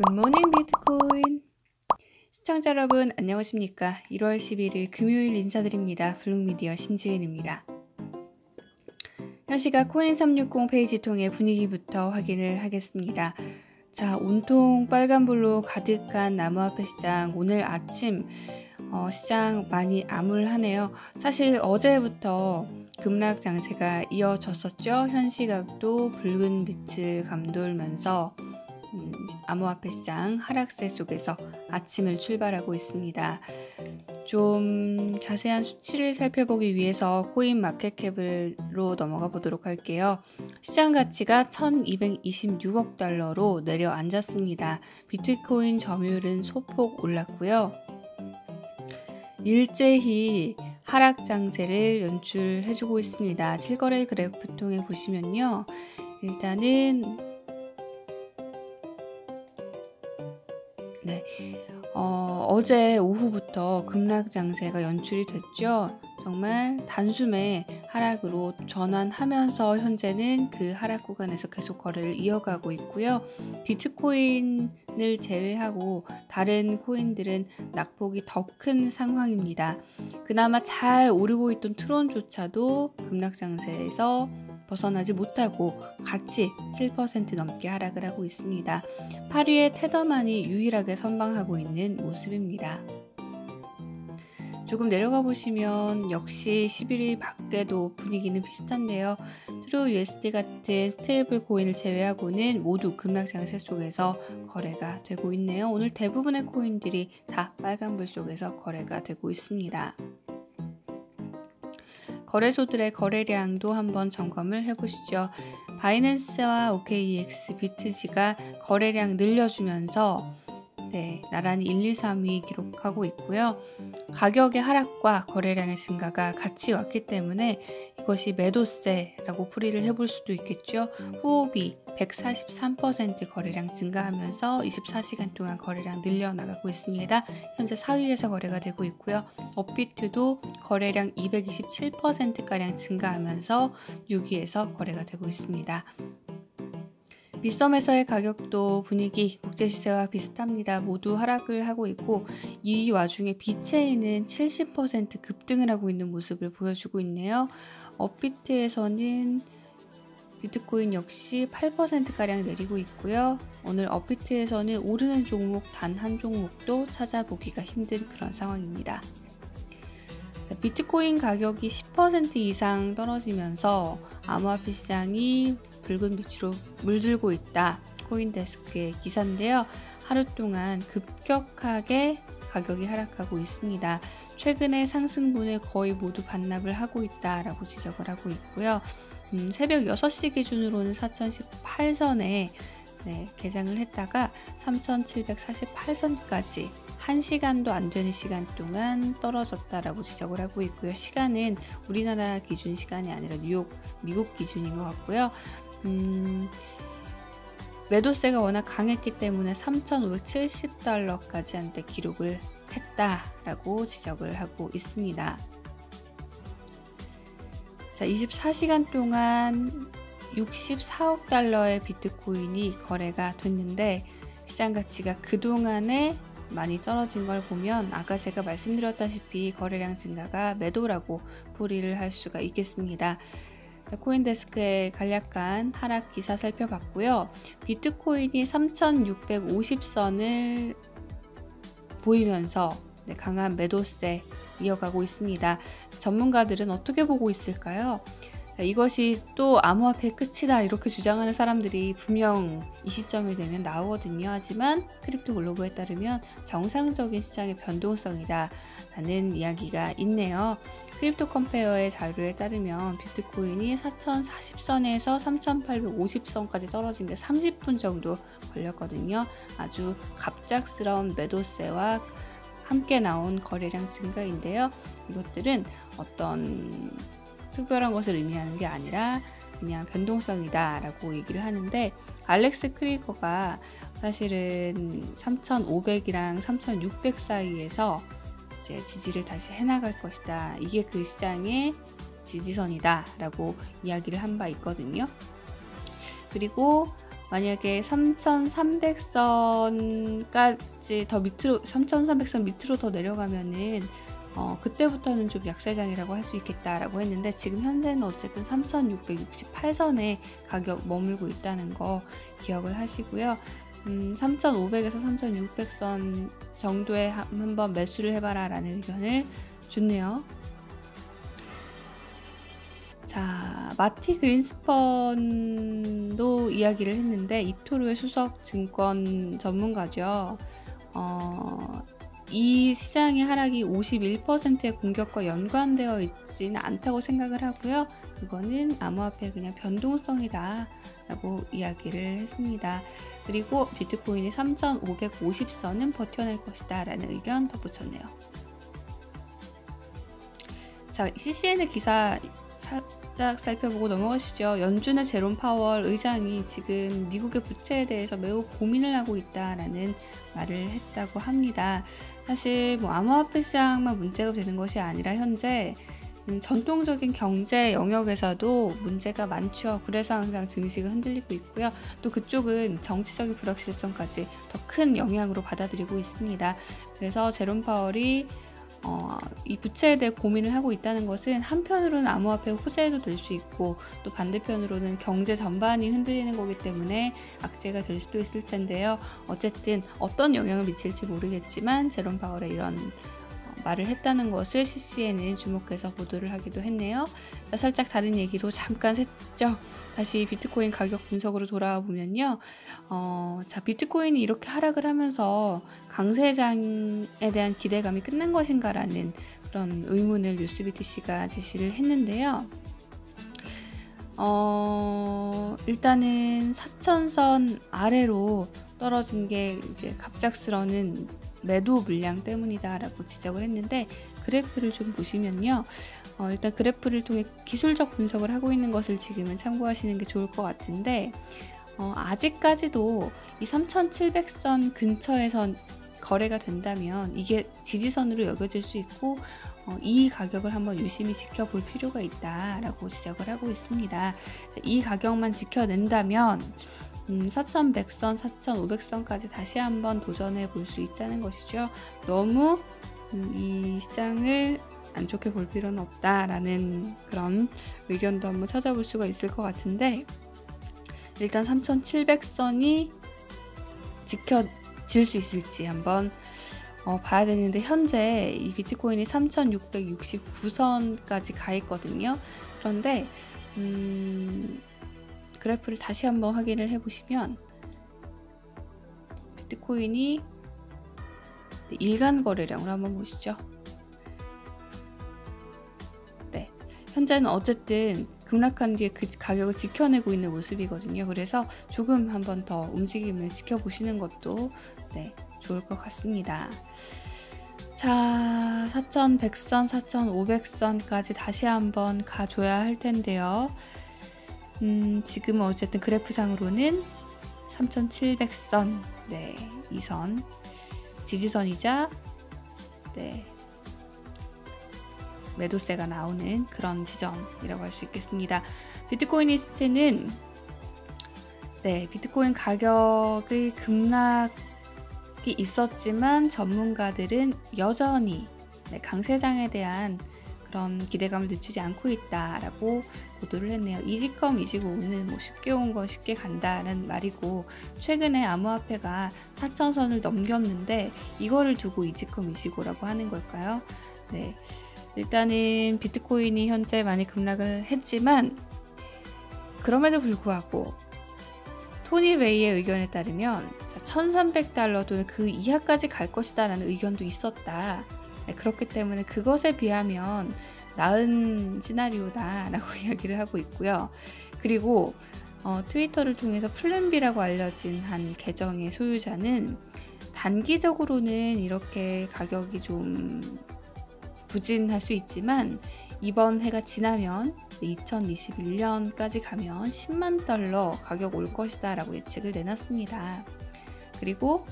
good morning 비트코인 시청자 여러분 안녕하십니까? 1월 11일 금요일 인사드립니다. 블록미디어 신지은입니다. 현시각 코인 360 페이지 통해 분위기부터 확인을 하겠습니다. 자 온통 빨간불로 가득한 암호화폐 시장. 오늘 아침 어, 시장 많이 암울하네요. 사실 어제부터 급락 장세가 이어졌었죠. 현 시각도 붉은 빛을 감돌면서 음, 암호화폐 시장 하락세 속에서 아침을 출발하고 있습니다. 좀 자세한 수치를 살펴보기 위해서 코인 마켓캡으로 넘어가 보도록 할게요. 시장 가치가 1226억 달러로 내려앉았습니다. 비트코인 점유율은 소폭 올랐고요. 일제히 하락 장세를 연출해주고 있습니다. 7거래 그래프 통해 보시면요. 일단은 네. 어, 어제 오후부터 급락 장세가 연출이 됐죠. 정말 단숨에 하락으로 전환하면서 현재는 그 하락 구간에서 계속 거래를 이어가고 있고요. 비트코인을 제외하고 다른 코인들은 낙폭이 더 큰 상황입니다. 그나마 잘 오르고 있던 트론조차도 급락 장세에서 벗어나지 못하고 같이 7% 넘게 하락을 하고 있습니다. 8위의 테더만이 유일하게 선방하고 있는 모습입니다. 조금 내려가 보시면 역시 11위 밖에도 분위기는 비슷한데요. True USD 같은 스테이블 코인을 제외하고는 모두 급락장세 속에서 거래가 되고 있네요. 오늘 대부분의 코인들이 다 빨간불 속에서 거래가 되고 있습니다. 거래소들의 거래량도 한번 점검을 해보시죠. 바이낸스와 OKEX, 비트지가 거래량 늘려주면서 네, 나란히 1, 2, 3위 기록하고 있고요. 가격의 하락과 거래량의 증가가 같이 왔기 때문에 이것이 매도세라고 풀이를 해볼 수도 있겠죠. 후업이 143% 거래량 증가하면서 24시간 동안 거래량 늘려나가고 있습니다. 현재 4위에서 거래가 되고 있고요. 업비트도 거래량 227%가량 증가하면서 6위에서 거래가 되고 있습니다. 빗썸에서의 가격도 분위기 국제시세와 비슷합니다. 모두 하락을 하고 있고 이 와중에 비체인은 70% 급등을 하고 있는 모습을 보여주고 있네요. 업비트에서는 비트코인 역시 8%가량 내리고 있고요. 오늘 업비트에서는 오르는 종목 단 한 종목도 찾아보기가 힘든 그런 상황입니다. 비트코인 가격이 10% 이상 떨어지면서 암호화폐 시장이 붉은 빛으로 물들고 있다. 코인데스크의 기사인데요. 하루 동안 급격하게 가격이 하락하고 있습니다. 최근에 상승분을 거의 모두 반납을 하고 있다라고 지적을 하고 있고요. 음, 새벽 6시 기준으로는 4018선에 네, 개장을 했다가 3748선까지 1시간도 안 되는 시간 동안 떨어졌다라고 지적을 하고 있고요. 시간은 우리나라 기준 시간이 아니라 뉴욕, 미국 기준인 것 같고요. 음, 매도세가 워낙 강했기 때문에 3,570달러까지 한때 기록을 했다라고 지적을 하고 있습니다. 자, 24시간 동안 64억 달러의 비트코인이 거래가 됐는데 시장 가치가 그동안에 많이 떨어진 걸 보면 아까 제가 말씀드렸다시피 거래량 증가가 매도라고 풀이를 할 수가 있겠습니다. 코인데스크의 간략한 하락 기사 살펴봤고요. 비트코인이 3650선을 보이면서 네, 강한 매도세 이어가고 있습니다. 전문가들은 어떻게 보고 있을까요? 이것이 또 암호화폐 끝이다 이렇게 주장하는 사람들이 분명 이 시점이 되면 나오거든요. 하지만 CryptoGlobe에 따르면 정상적인 시장의 변동성이다 라는 이야기가 있네요. CryptoCompare의 자료에 따르면 비트코인이 4040선에서 3850선까지 떨어진 데 30분 정도 걸렸거든요. 아주 갑작스러운 매도세와 함께 나온 거래량 증가인데요. 이것들은 어떤 특별한 것을 의미하는 게 아니라 그냥 변동성이다 라고 얘기를 하는데 알렉스 크리거가 사실은 3500이랑 3600 사이에서 이제 지지를 다시 해나갈 것이다. 이게 그 시장의 지지선이다 라고 이야기를 한 바 있거든요. 그리고 만약에 3,300선까지 더 밑으로 3,300선 밑으로 더 내려가면은 어, 그때부터는 좀 약세장이라고 할 수 있겠다라고 했는데 지금 현재는 어쨌든 3,668선에 가격 머물고 있다는 거 기억을 하시고요. 음, 3,500에서 3,600선 정도에 한번 매수를 해봐라 라는 의견을 줬네요. 자, 마티 그린스펀도 이야기를 했는데 이토르의 수석 증권 전문가죠. 어, 이 시장의 하락이 51%의 공격과 연관되어 있지는 않다고 생각을 하고요. 그거는 암호화폐 그냥 변동성이다 라고 이야기를 했습니다. 그리고 비트코인이 3,550선은 버텨낼 것이다 라는 의견 덧붙였네요. 자, CCN의 기사 살짝 살펴보고 넘어가시죠. 연준의 제롬 파월 의장이 지금 미국의 부채에 대해서 매우 고민을 하고 있다라는 말을 했다고 합니다. 사실 뭐 암호화폐 시장만 문제가 되는 것이 아니라 현재 전통적인 경제 영역에서도 문제가 많죠. 그래서 항상 증시가 흔들리고 있고요. 또 그쪽은 정치적인 불확실성까지 더 큰 영향으로 받아들이고 있습니다. 그래서 제롬 파월이 어, 이 부채에 대해 고민을 하고 있다는 것은 한편으로는 암호화폐 호재도 될 수 있고 또 반대편으로는 경제 전반이 흔들리는 거기 때문에 악재가 될 수도 있을 텐데요. 어쨌든 어떤 영향을 미칠지 모르겠지만 제롬 파월의 이런 말을 했다는 것을 CCN은 주목해서 보도를 하기도 했네요. 살짝 다른 얘기로 잠깐 했죠. 다시 비트코인 가격 분석으로 돌아와 보면요. 어, 자, 비트코인이 이렇게 하락을 하면서 강세장에 대한 기대감이 끝난 것인가라는 그런 의문을 뉴스비티씨가 제시를 했는데요. 어, 일단은 4천선 아래로 떨어진 게 이제 갑작스러운 매도 물량 때문이다라고 지적을 했는데 그래프를 좀 보시면요. 어, 일단 그래프를 통해 기술적 분석을 하고 있는 것을 지금은 참고하시는 게 좋을 것 같은데 어, 아직까지도 이 3700선 근처에선 거래가 된다면 이게 지지선으로 여겨질 수 있고 어, 이 가격을 한번 유심히 지켜볼 필요가 있다라고 지적을 하고 있습니다. 이 가격만 지켜낸다면 음, 4100선, 4500선까지 다시 한번 도전해 볼 수 있다는 것이죠. 너무 음, 이 시장을 안 좋게 볼 필요는 없다라는 그런 의견도 한번 찾아볼 수가 있을 것 같은데 일단 3700선이 지켜질 수 있을지 한번 어, 봐야 되는데 현재 이 비트코인이 3669선까지 가 있거든요. 그런데 음, 그래프를 다시 한번 확인을 해보시면 비트코인이 일간 거래량으로 한번 보시죠. 네, 현재는 어쨌든 급락한 뒤에 그 가격을 지켜내고 있는 모습이거든요. 그래서 조금 한번 더 움직임을 지켜보시는 것도 네, 좋을 것 같습니다. 자, 4,100선, 4,500선까지 다시 한번 가줘야 할 텐데요. 음, 지금은 어쨌든 그래프상으로는 3700선, 네, 이 선, 지지선이자, 네, 매도세가 나오는 그런 지점이라고 할 수 있겠습니다. Bitcoinist는 네, 비트코인 가격의 급락이 있었지만 전문가들은 여전히 네, 강세장에 대한 그런 기대감을 늦추지 않고 있다라고 보도를 했네요. easy come easy go 오는 뭐 쉽게 온건 쉽게 간다는 말이고 최근에 암호화폐가 4천선을 넘겼는데 이거를 두고 이지컴 이지고라고 하는 걸까요? 네. 일단은 비트코인이 현재 많이 급락을 했지만 그럼에도 불구하고 토니 웨이의 의견에 따르면 1300달러 또는 그 이하까지 갈 것이다 라는 의견도 있었다. 네, 그렇기 때문에 그것에 비하면 나은 시나리오다라고 이야기를 하고 있고요. 그리고 어, 트위터를 통해서 플랜비라고 알려진 한 계정의 소유자는 단기적으로는 이렇게 가격이 좀 부진할 수 있지만 이번 해가 지나면 2021년까지 가면 10만 달러 가격 올 것이다 라고 예측을 내놨습니다. 그리고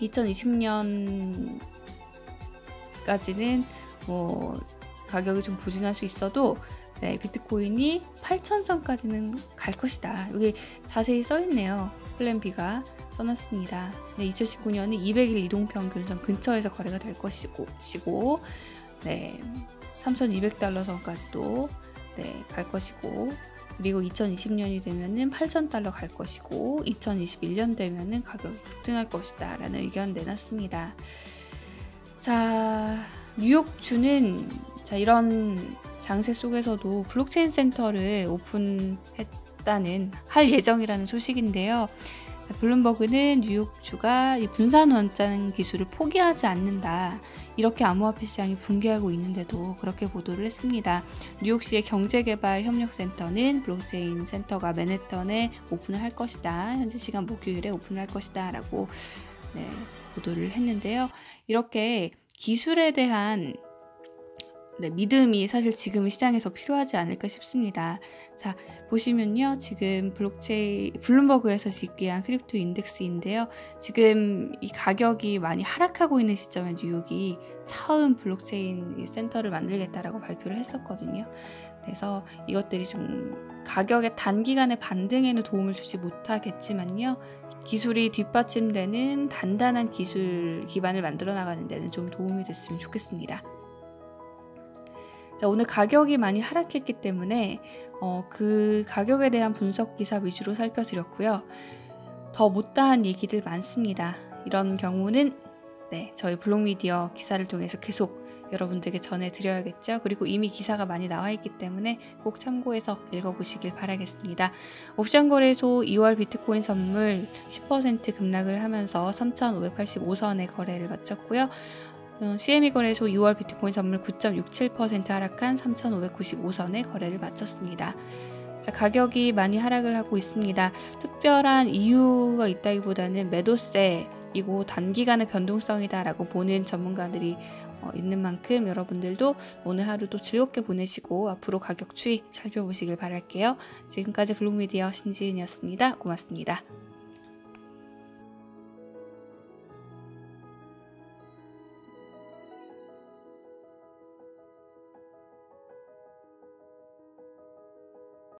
2020년 까지는 뭐 가격이 좀 부진할 수 있어도 네, 비트코인이 8천선까지는 갈 것이다. 여기 자세히 써 있네요. 플랜 B가 써놨습니다. 네, 2019년은 200일 이동평균선 근처에서 거래가 될 것이고, 네, 3,200달러 선까지도 네, 갈 것이고, 그리고 2020년이 되면은 8,000달러 갈 것이고, 2021년 되면은 가격이 급등할 것이다. 라는 의견 내놨습니다. 자, 뉴욕주는 자, 이런 장세 속에서도 블록체인 센터를 오픈했다는 할 예정이라는 소식인데요. 블룸버그는 뉴욕주가 분산 원장 기술을 포기하지 않는다. 이렇게 암호화폐 시장이 붕괴하고 있는데도 그렇게 보도를 했습니다. 뉴욕시의 경제개발협력센터는 블록체인 센터가 맨해튼에 오픈을 할 것이다. 현재 시간 목요일에 오픈을 할 것이다. 라고 네, 보도를 했는데요. 이렇게 기술에 대한 네, 믿음이 사실 지금 시장에서 필요하지 않을까 싶습니다. 자, 보시면요. 지금 블록체인, 블룸버그에서 집계한 crypto index인데요. 지금 이 가격이 많이 하락하고 있는 시점에 뉴욕이 처음 블록체인 센터를 만들겠다라고 발표를 했었거든요. 그래서 이것들이 좀 가격의 단기간의 반등에는 도움을 주지 못하겠지만요. 기술이 뒷받침되는 단단한 기술 기반을 만들어 나가는 데는 좀 도움이 됐으면 좋겠습니다. 자, 오늘 가격이 많이 하락했기 때문에 어, 그 가격에 대한 분석 기사 위주로 살펴드렸고요. 더 못다한 얘기들 많습니다. 이런 경우는 네, 저희 블록미디어 기사를 통해서 계속 여러분들에게 전해드려야겠죠. 그리고 이미 기사가 많이 나와 있기 때문에 꼭 참고해서 읽어보시길 바라겠습니다. 옵션 거래소 2월 비트코인 선물 10% 급락을 하면서 3,585선의 거래를 마쳤고요. CME 어, 거래소 6월 비트코인 선물 9.67% 하락한 3,595선의 거래를 마쳤습니다. 자, 가격이 많이 하락을 하고 있습니다. 특별한 이유가 있다기보다는 매도세 이고 단기간의 변동성이다라고 보는 전문가들이 어, 있는 만큼 여러분들도 오늘 하루도 즐겁게 보내시고 앞으로 가격 추이 살펴보시길 바랄게요. 지금까지 블록미디어 신지은이었습니다. 고맙습니다.